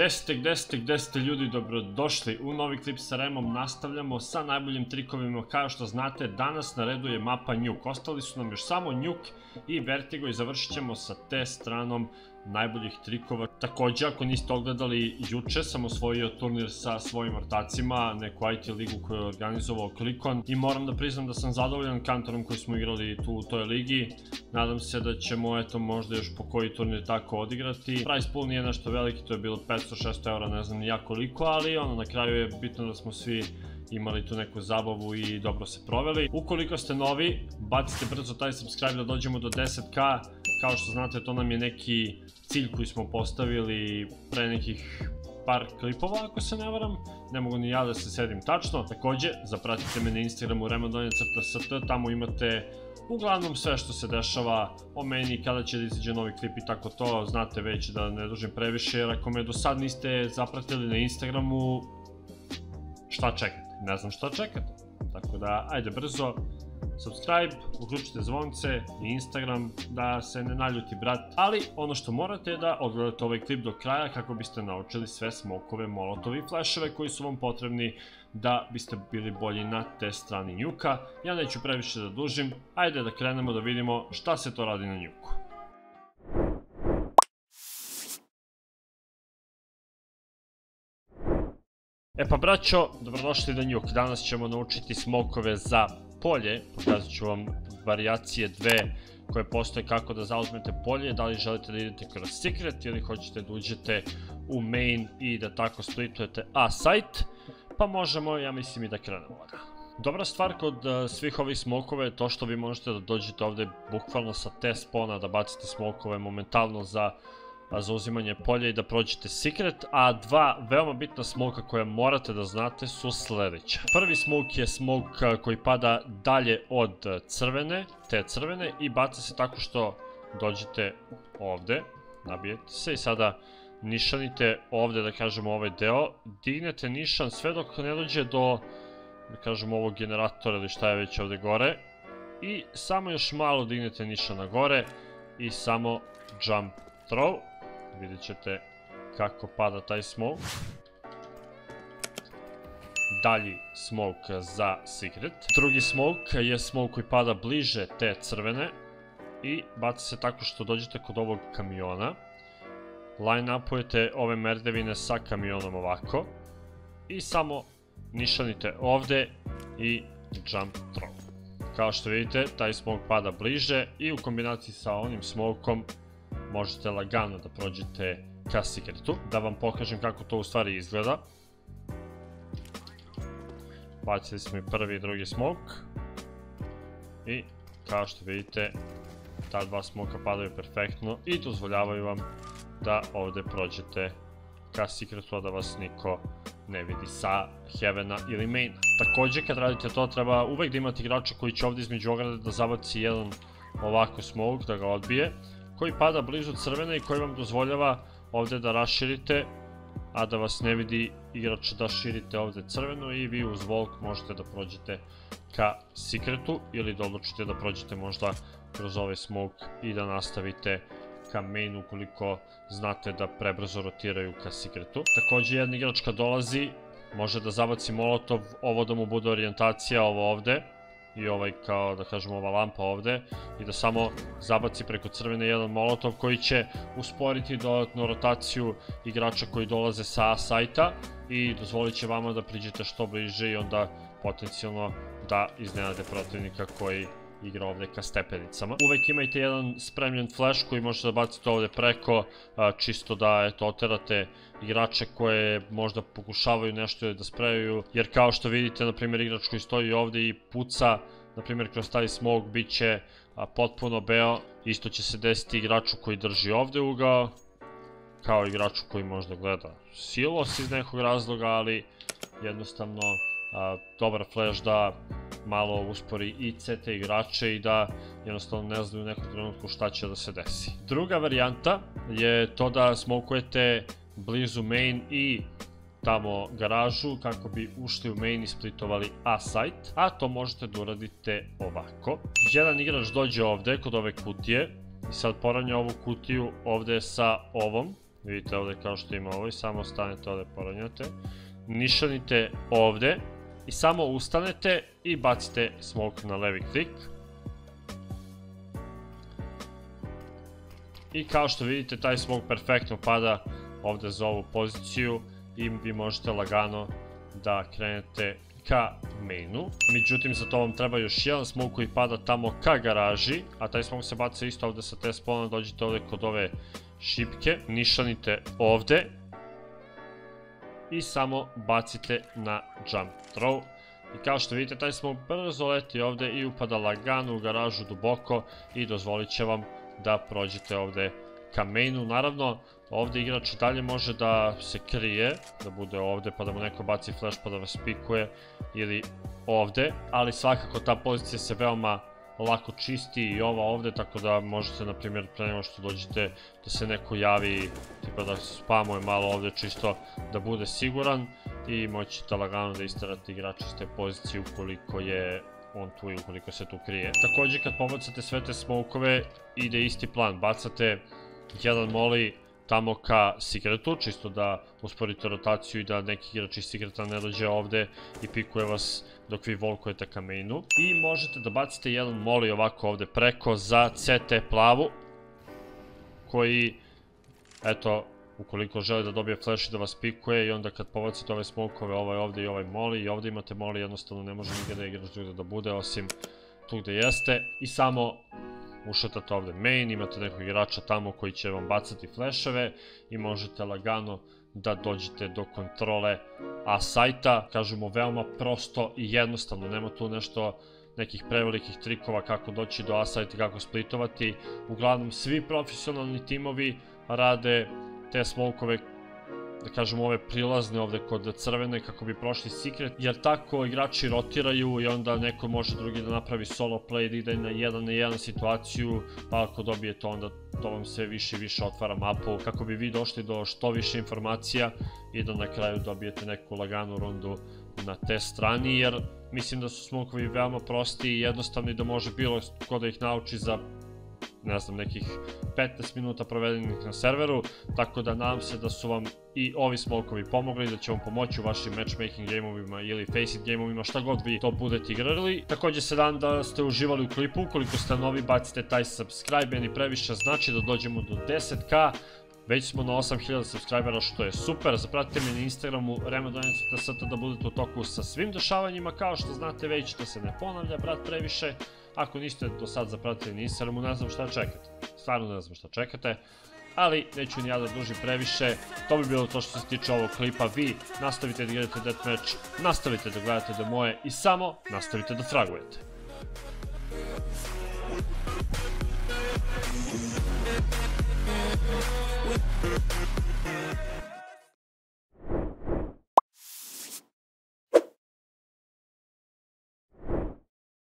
Gde ste, gde ste, gde ste ljudi, dobrodošli u novi klip sa Remom, nastavljamo sa najboljim trikovima, kao što znate, danas na redu je mapa Nuke, ostali su nam još samo Nuke i Vertigo i završit ćemo sa te stranom najboljih trikova. Također, ako niste ogledali, juče sam osvojio turnir sa svojim ortacima, neku IT ligu koju je organizovao Klikon i moram da priznam da sam zadovoljan kantorom koji smo igrali tu u toj ligi. Nadam se da ćemo eto možda još po koji turnir tako odigrati. Price pool nije nešto veliki, to je bilo 500-600 eura, ne znam ni ja koliko, ali ono na kraju je bitno da smo svi imali tu neku zabavu i dobro se proveli. Ukoliko ste novi, bacite brzo taj subscribe da dođemo do 10k. Kao što znate, to nam je neki cilj koji smo postavili pre nekih par klipova ako se ne varam, ne mogu ni ja da se sedim tačno. Također, zapratite me na Instagramu remondonja.st, tamo imate uglavnom sve što se dešava o meni, kada će da izađe novi klip i tako to, znate već da ne dužim previše, jer ako me do sad niste zapratili na Instagramu, šta čekate? Ne znam šta čekate. Tako da, ajde brzo, subscribe, uključite zvonce i Instagram da se ne naljuti brat. Ali ono što morate je da odgledate ovaj klip do kraja kako biste naučili sve smokove, molotovi i flasheve koji su vam potrebni da biste bili bolji na te strani njuka. Ja neću previše da dužim, ajde da krenemo da vidimo šta se to radi na njuku. E pa braćo, dobrodošli do njuk. Danas ćemo naučiti smokove za polje, pokazat ću vam varijacije dve koje postoje kako da zauzmete polje, da li želite da idete kroz secret ili hoćete da uđete u main i da tako splitujete A site, pa možemo, ja mislim i da krenemo ovdje. Dobra stvar kod e, svih ovih smokova je to što vi možete da dođete ovdje bukvalno sa te spona da bacite smokove momentalno za zauzimanje polja i da prođete secret, a dva veoma bitna smoka koja morate da znate su sljedeća. Prvi smok je smok koji pada dalje od crvene, te crvene i baca se tako što dođete ovdje, nabijete se i sada nišanite ovdje da kažemo ovaj deo, dignete nišan sve dok ne dođe do da kažemo ovog generatora ili šta je već ovdje gore. I samo još malo dignete nišan na gore i samo jump throw Vidjet ćete kako pada taj smoke. Dalji smoke za secret. Drugi smoke je smoke koji pada bliže te crvene. I baca se tako što dođete kod ovog kamiona. Line upujete ove merdevine sa kamionom ovako. I samo nišanite ovdje i jump throw. Kao što vidite, taj smoke pada bliže i u kombinaciji sa onim smokom možete lagano da prođete ka secretu. Da vam pokažem kako to u stvari izgleda. Bacili smo i prvi i drugi smoke. I kao što vidite, ta dva smoka padaju perfektno i dozvoljavaju vam da ovdje prođete ka da vas niko ne vidi sa Heavena ili Maina. Također kad radite to treba uvijek da imate igrača koji će ovdje između ograde da zabaci jedan ovako smoke, da ga odbije koji pada blizu crvene i koji vam dozvoljava ovdje da raširite, a da vas ne vidi igrač da širite ovdje crveno i vi uz volk možete da prođete ka secretu ili da odlučite da prođete možda kroz ovaj smoke i da nastavite ka main ukoliko znate da prebrzo rotiraju ka secretu. Također jedan igrač kad dolazi može da zabaci molotov, ovo da mu bude orijentacija, ovo ovdje i ovaj kao da kažemo ova lampa ovdje i da samo zabaci preko crvene jedan molotov koji će usporiti dodatnu rotaciju igrača koji dolaze sa sajta i dozvolit će vama da priđete što bliže i onda potencijalno da iznenade protivnika koji igra ovdje ka stepenicama. Uvijek imajte jedan spremljen flash koji možete da bacite ovdje preko, čisto da eto, oterate igrače koje možda pokušavaju nešto da sprejaju, jer kao što vidite, na primjer, igrač koji stoji ovdje i puca, na primjer, kroz taj smog bit će potpuno beo, isto će se desiti igraču koji drži ovdje ugao, kao igraču koji možda gleda silos iz nekog razloga, ali jednostavno dobar flash da malo uspori i CT igrače i da jednostavno ne znaju u nekom trenutku šta će da se desi. Druga varijanta je to da smokujete blizu main i tamo garažu kako bi ušli u main i splitovali A site, a to možete da uradite ovako. Jedan igrač dođe ovdje kod ove kutije i sad poranja ovu kutiju ovdje sa ovom Vidite ovdje kao što ima ovo i samo stanete ovdje poranjate. Nišanite ovdje i samo ustanete i bacite smoke na levi klik. I kao što vidite taj smoke perfektno pada ovdje za ovu poziciju i vi možete lagano da krenete ka mainu. Međutim, za to vam treba još jedan smoke koji pada tamo ka garaži, a taj smoke se baca isto ovdje sa te spona, dođete ovdje kod ove šipke, nišanite ovdje i samo bacite na jump throw. I kao što vidite, taj smoke brzo leti ovdje i upada lagano u garažu duboko i dozvolit će vam da prođete ovdje ka mainu. Naravno, ovdje igrač dalje može da se krije, da bude ovdje pa da mu neko baci flash pa da vas pikuje ili ovdje, ali svakako ta pozicija se veoma lako čisti i ova ovdje, tako da možete, na primjer, pre nego što dođete, da se neko javi, tipa da spamuje malo ovdje čisto da bude siguran i moćete lagano da istarate igrača s te pozicije ukoliko je on tu i ukoliko se tu krije. Također kad pobacate sve te smokove ide isti plan, bacate jedan moli tamo ka Secretu, čisto da usporite rotaciju i da neki igrač iz Secreta ne dođe ovdje i pikuje vas dok vi volkujete ka mainu. I možete da bacite jedan moli ovako ovdje preko za CT plavu, koji, eto, ukoliko želi da dobije flash i da vas pikuje i onda kad povacite ove smokove, ovaj ovdje i ovaj moli i ovdje imate moli, jednostavno ne može nigdje da igrač drugdje da bude osim tu gdje jeste i samo ušetate ovdje main, imate nekog igrača tamo koji će vam bacati flasheve i možete lagano da dođete do kontrole a sajta, kažemo veoma prosto i jednostavno, nema tu nešto nekih prevelikih trikova kako doći do A-sajta i kako splitovati. Uglavnom svi profesionalni timovi rade te smokove da kažem ove prilazne ovdje kod crvene kako bi prošli secret jer tako igrači rotiraju i onda neko može drugi da napravi solo play da ide na jedan na jedan situaciju pa ako dobijete onda to vam sve više i više otvara mapu kako bi vi došli do što više informacija i da na kraju dobijete neku laganu rundu na te strani jer mislim da su smokovi veoma prosti i jednostavni da može bilo ko da ih nauči za ne znam, nekih 15 minuta provedenih na serveru, tako da nadam se da su vam i ovi smokovi pomogli, da će vam pomoći u vašim matchmaking gameovima ili faceit gameovima, šta god vi to budete igrali. Također se dan da ste uživali u klipu, ukoliko ste novi bacite taj subscribe, meni previše znači da dođemo do 10k, već smo na 8000 subscribera što je super, zapratite me na Instagramu remedonjac.st da budete u toku sa svim dešavanjima, kao što znate već da se ne ponavlja brat previše, ako niste do sad zapratili na Instagramu, ne znam šta čekate. Stvarno ne znam šta čekate. Ali neću ni ja da dužim previše, to bi bilo to što se tiče ovog klipa. Vi nastavite da gledate Deathmatch, nastavite da gledate do moje i samo nastavite da fragujete. Yeah.